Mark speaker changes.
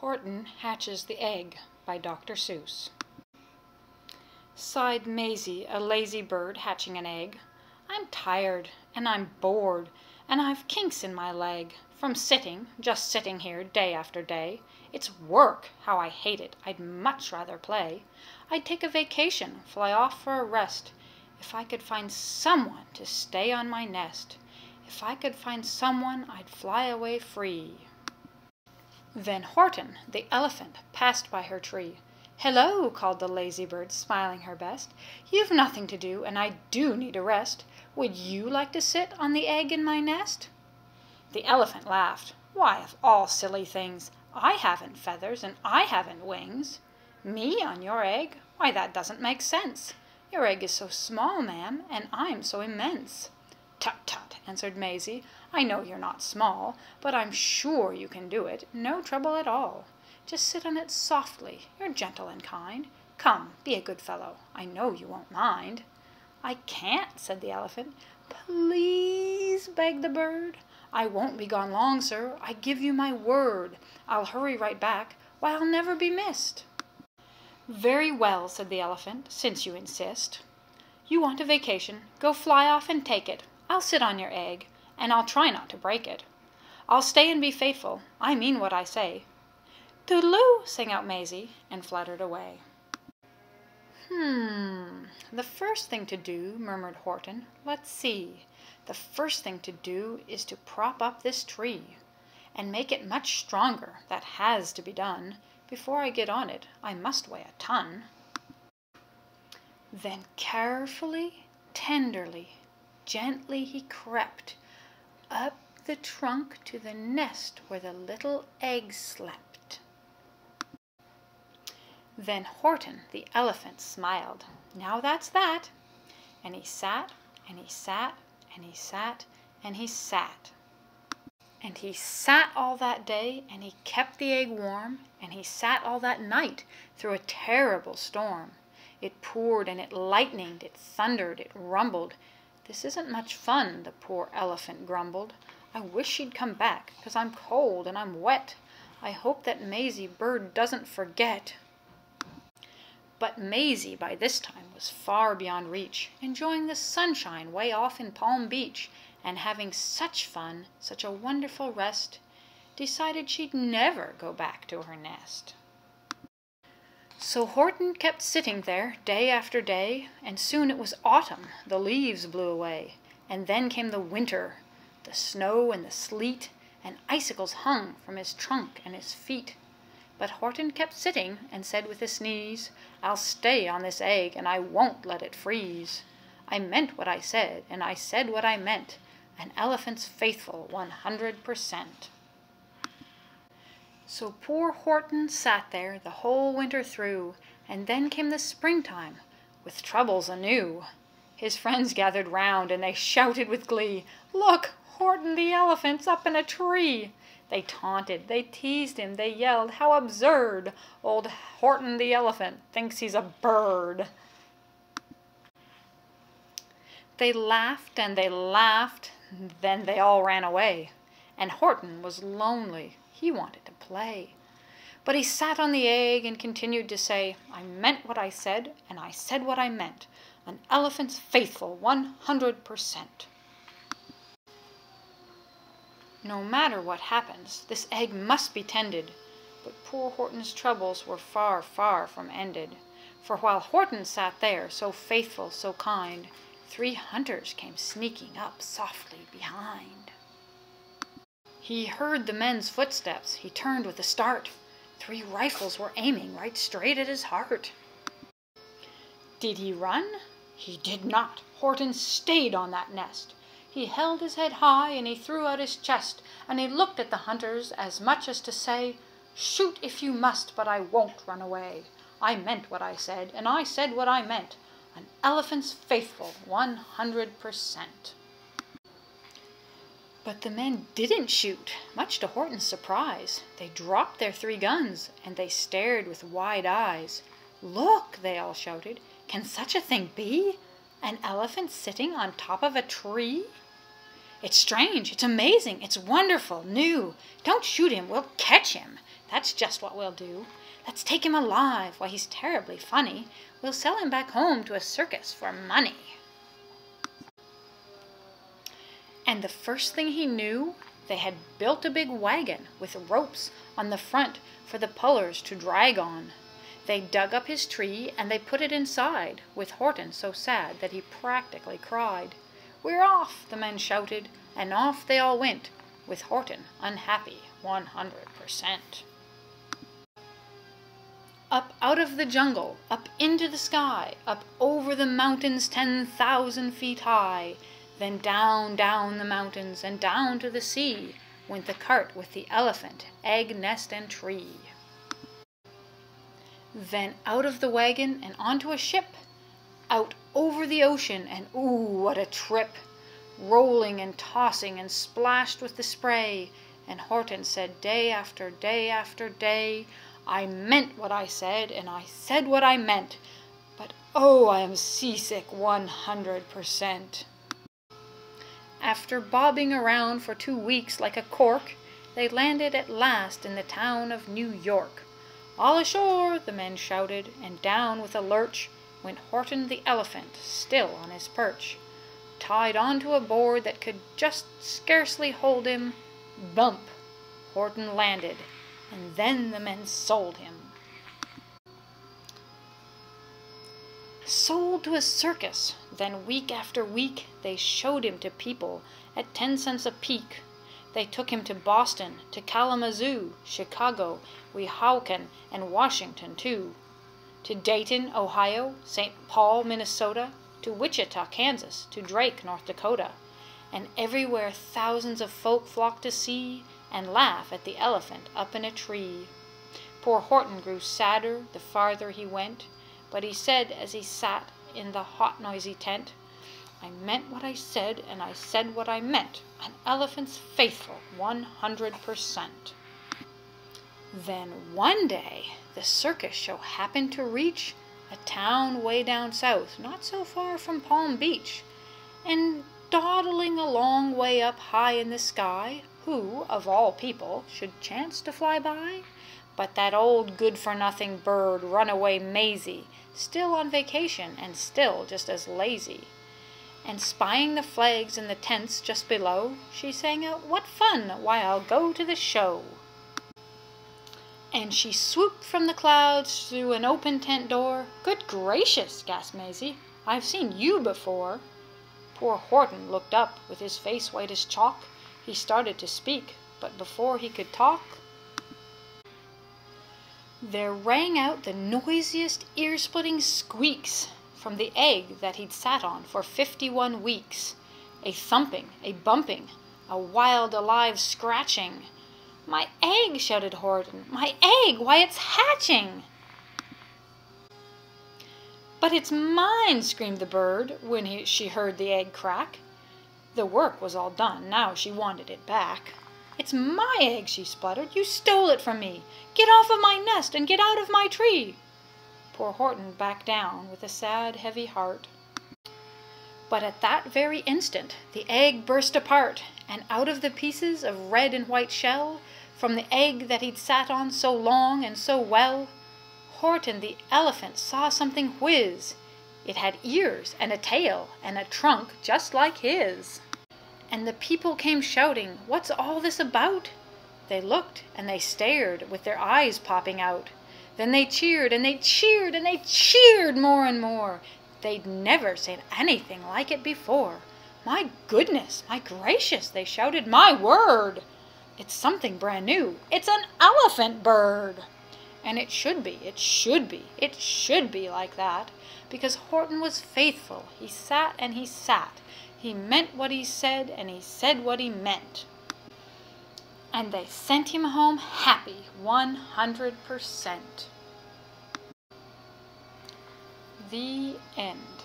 Speaker 1: Horton Hatches the Egg by Dr. Seuss. Sighed Mayzie, a lazy bird hatching an egg. I'm tired and I'm bored and I've kinks in my leg From sitting, just sitting here day after day. It's work! How I hate it! I'd much rather play. I'd take a vacation, fly off for a rest, If I could find someone to stay on my nest. If I could find someone I'd fly away free. Then Horton, the elephant, passed by her tree. "Hello!" called the lazy bird, smiling her best. "You've nothing to do, and I do need a rest. Would you like to sit on the egg in my nest?" The elephant laughed. "Why, of all silly things, I haven't feathers and I haven't wings. Me on your egg? Why, that doesn't make sense. Your egg is so small, ma'am, and I'm so immense." "Tut, tut!" answered Mayzie. I know you're not small, but I'm sure you can do it, no trouble at all. Just sit on it softly, you're gentle and kind. Come, be a good fellow, I know you won't mind. I can't, said the elephant. Please, begged the bird. I won't be gone long, sir, I give you my word. I'll hurry right back, why I'll never be missed. Very well, said the elephant, since you insist. You want a vacation, go fly off and take it. I'll sit on your egg and I'll try not to break it. I'll stay and be faithful. I mean what I say. Toodaloo, sang out Mayzie, and fluttered away. Hmm, the first thing to do, murmured Horton. Let's see. The first thing to do is to prop up this tree and make it much stronger. That has to be done. Before I get on it, I must weigh a ton. Then carefully, tenderly, gently he crept up the trunk to the nest where the little egg slept. Then Horton the elephant smiled. Now that's that. And he sat, and he sat, and he sat, and he sat. And he sat all that day, and he kept the egg warm, and he sat all that night through a terrible storm. It poured and it lightened, it thundered, it rumbled, this isn't much fun, the poor elephant grumbled. I wish she'd come back, 'cause I'm cold and I'm wet. I hope that Mayzie bird doesn't forget. But Mayzie by this time was far beyond reach, enjoying the sunshine way off in Palm Beach, and having such fun, such a wonderful rest, decided she'd never go back to her nest. So Horton kept sitting there day after day, and soon it was autumn, the leaves blew away, and then came the winter, the snow and the sleet, and icicles hung from his trunk and his feet. But Horton kept sitting, and said with a sneeze, I'll stay on this egg, and I won't let it freeze. I meant what I said, and I said what I meant, an elephant's faithful one hundred per cent. So poor Horton sat there the whole winter through, and then came the springtime, with troubles anew. His friends gathered round, and they shouted with glee, Look, Horton the elephant's up in a tree! They taunted, they teased him, they yelled, How absurd! Old Horton the elephant thinks he's a bird. They laughed and they laughed, then they all ran away, and Horton was lonely he wanted to play. But he sat on the egg and continued to say, I meant what I said, and I said what I meant. An elephant's faithful, one hundred per cent. No matter what happens, this egg must be tended. But poor Horton's troubles were far, far from ended. For while Horton sat there, so faithful, so kind, three hunters came sneaking up softly behind. He heard the men's footsteps. He turned with a start. Three rifles were aiming right straight at his heart. Did he run? He did not. Horton stayed on that nest. He held his head high and he threw out his chest, and he looked at the hunters as much as to say, Shoot if you must, but I won't run away. I meant what I said, and I said what I meant. An elephant's faithful, one hundred per cent. But the men didn't shoot, much to Horton's surprise. They dropped their three guns, and they stared with wide eyes. Look, they all shouted, can such a thing be? An elephant sitting on top of a tree? It's strange, it's amazing, it's wonderful, new. Don't shoot him, we'll catch him. That's just what we'll do. Let's take him alive. Why, he's terribly funny. We'll sell him back home to a circus for money. And the first thing he knew, they had built a big wagon with ropes on the front for the pullers to drag on. They dug up his tree and they put it inside, with Horton so sad that he practically cried. We're off, the men shouted, and off they all went, with Horton unhappy 100%. Up out of the jungle, up into the sky, up over the mountains 10,000 feet high, then down, down the mountains and down to the sea went the cart with the elephant, egg, nest, and tree. Then out of the wagon and onto a ship, out over the ocean, and ooh, what a trip! Rolling and tossing and splashed with the spray, and Horton said day after day after day, I meant what I said, and I said what I meant, but oh, I am seasick 100%. After bobbing around for two weeks like a cork, they landed at last in the town of New York. All ashore, the men shouted, and down with a lurch went Horton the elephant, still on his perch. Tied onto a board that could just scarcely hold him, bump, Horton landed, and then the men sold him. Sold to a circus, then week after week they showed him to people at ten cents a peek. They took him to Boston, to Kalamazoo, Chicago, Weehawken, and Washington, too. To Dayton, Ohio, St. Paul, Minnesota, to Wichita, Kansas, to Drake, North Dakota. And everywhere thousands of folk flocked to see and laugh at the elephant up in a tree. Poor Horton grew sadder the farther he went, but he said as he sat in the hot, noisy tent, I meant what I said, and I said what I meant. An elephant's faithful, 100%. Then one day, the circus show happened to reach a town way down south, not so far from Palm Beach. And dawdling a long way up high in the sky, who, of all people, should chance to fly by? But that old good for nothing bird, Runaway Mayzie, still on vacation and still just as lazy and spying the flags in the tents just below, she sang out, What fun! Why, I'll go to the show. And she swooped from the clouds through an open tent door. Good gracious, gasped Mayzie, I've seen you before. Poor Horton looked up with his face white as chalk. He started to speak, but before he could talk, there rang out the noisiest ear splitting squeaks from the egg that he'd sat on for fifty one weeks. A thumping, a bumping, a wild alive scratching. My egg, shouted Horton. My egg! Why, it's hatching! But it's mine, screamed the bird when he, she heard the egg crack. The work was all done. Now she wanted it back. It's my egg, she spluttered. You stole it from me. Get off of my nest and get out of my tree. Poor Horton backed down with a sad, heavy heart. But at that very instant the egg burst apart, and out of the pieces of red and white shell, from the egg that he'd sat on so long and so well, Horton the elephant saw something whiz. It had ears and a tail and a trunk just like his. And the people came shouting, What's all this about? They looked and they stared with their eyes popping out. Then they cheered and they cheered and they cheered more and more. They'd never seen anything like it before. My goodness, my gracious, they shouted, my word! It's something brand new. It's an elephant bird! And it should be, it should be, it should be like that. Because Horton was faithful. He sat and he sat. He meant what he said and he said what he meant and they sent him home happy 100%. The end.